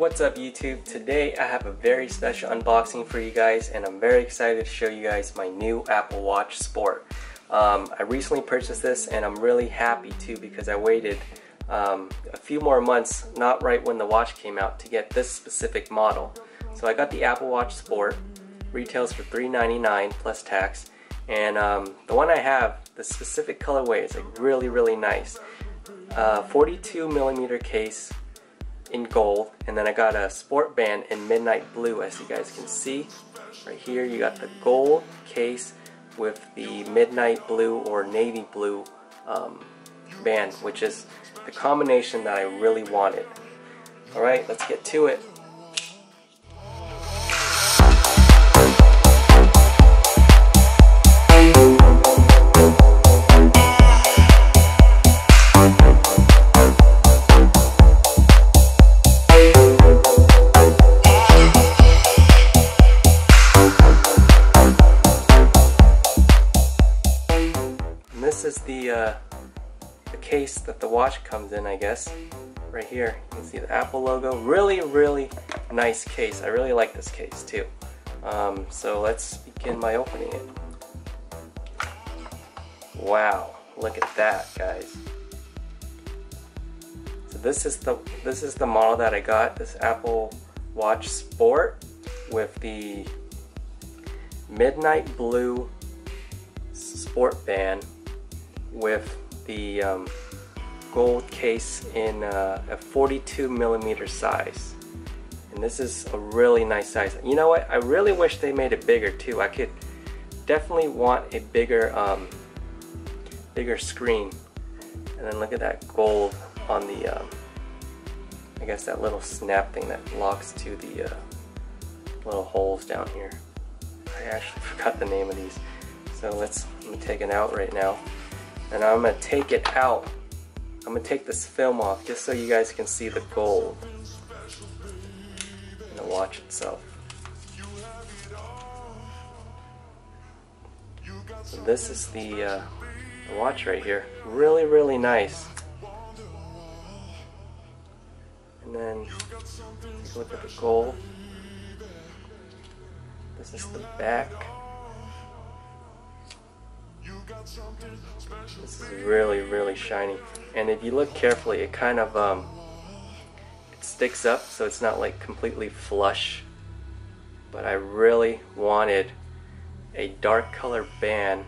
What's up YouTube? Today I have a very special unboxing for you guys and I'm very excited to show you guys my new Apple Watch Sport. Um, I recently purchased this and I'm really happy too because I waited um, a few more months, not right when the watch came out, to get this specific model. So I got the Apple Watch Sport, retails for 399 plus tax and um, the one I have, the specific colorway is like really really nice. Uh, 42 millimeter case in gold and then I got a sport band in midnight blue as you guys can see right here. You got the gold case with the midnight blue or navy blue um, band which is the combination that I really wanted. Alright let's get to it the, uh, the case that the watch comes in, I guess. Right here, you can see the Apple logo. Really, really nice case. I really like this case too. Um, so let's begin by opening it. Wow, look at that, guys. So this is the this is the model that I got. This Apple Watch Sport with the midnight blue sport band with the um, gold case in uh, a 42 millimeter size. And this is a really nice size. You know what? I really wish they made it bigger too. I could definitely want a bigger um, bigger screen. And then look at that gold on the um, I guess that little snap thing that locks to the uh, little holes down here. I actually forgot the name of these. So let's let me take it out right now and I'm gonna take it out. I'm gonna take this film off just so you guys can see the gold and the watch itself. So this is the, uh, the watch right here. Really, really nice. And then look at the gold. This is the back. This is really, really shiny. And if you look carefully, it kind of um, it sticks up, so it's not like completely flush. But I really wanted a dark color band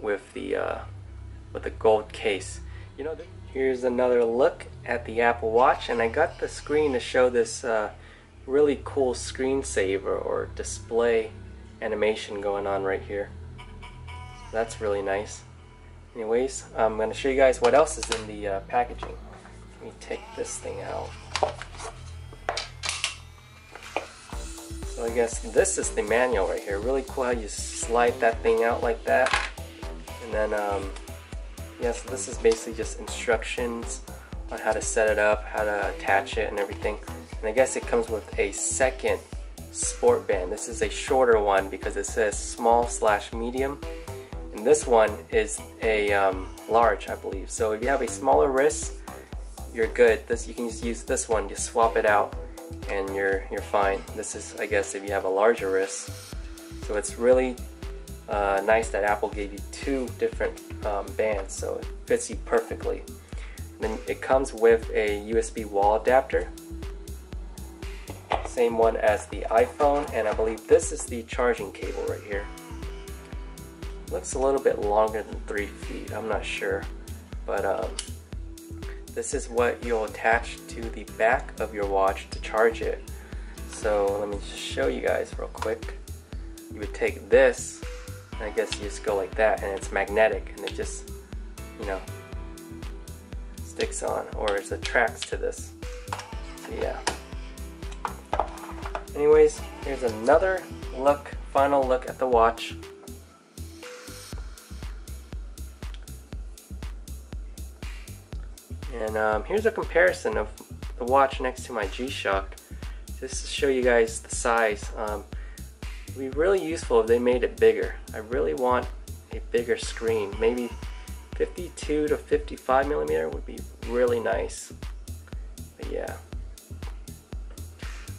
with the uh, with the gold case. You know, here's another look at the Apple Watch, and I got the screen to show this uh, really cool screensaver or display animation going on right here that's really nice. Anyways, I'm going to show you guys what else is in the uh, packaging. Let me take this thing out. So I guess this is the manual right here. Really cool how you slide that thing out like that. And then, um, yeah, so this is basically just instructions on how to set it up, how to attach it and everything. And I guess it comes with a second sport band. This is a shorter one because it says small slash medium and this one is a um, large, I believe. So if you have a smaller wrist, you're good. This you can just use this one, just swap it out, and you're you're fine. This is, I guess, if you have a larger wrist. So it's really uh, nice that Apple gave you two different um, bands, so it fits you perfectly. then it comes with a USB wall adapter, same one as the iPhone, and I believe this is the charging cable right here. Looks a little bit longer than three feet, I'm not sure. But um, this is what you'll attach to the back of your watch to charge it. So let me just show you guys real quick. You would take this, I guess you just go like that, and it's magnetic, and it just, you know, sticks on, or it attracts to this. So yeah. Anyways, here's another look, final look at the watch. And um, here's a comparison of the watch next to my G-Shock, just to show you guys the size. Um, be really useful if they made it bigger. I really want a bigger screen. Maybe 52 to 55 millimeter would be really nice. But yeah.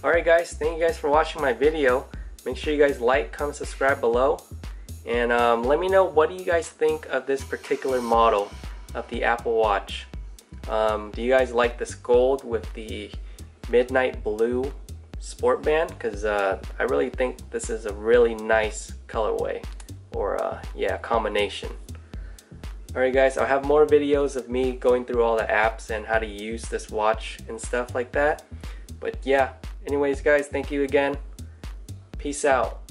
Alright guys, thank you guys for watching my video. Make sure you guys like, comment, subscribe below. And um, let me know what do you guys think of this particular model of the Apple Watch. Um, do you guys like this gold with the midnight blue sport band? Because uh, I really think this is a really nice colorway or uh, yeah combination. Alright guys, I'll have more videos of me going through all the apps and how to use this watch and stuff like that. But yeah, anyways guys, thank you again. Peace out.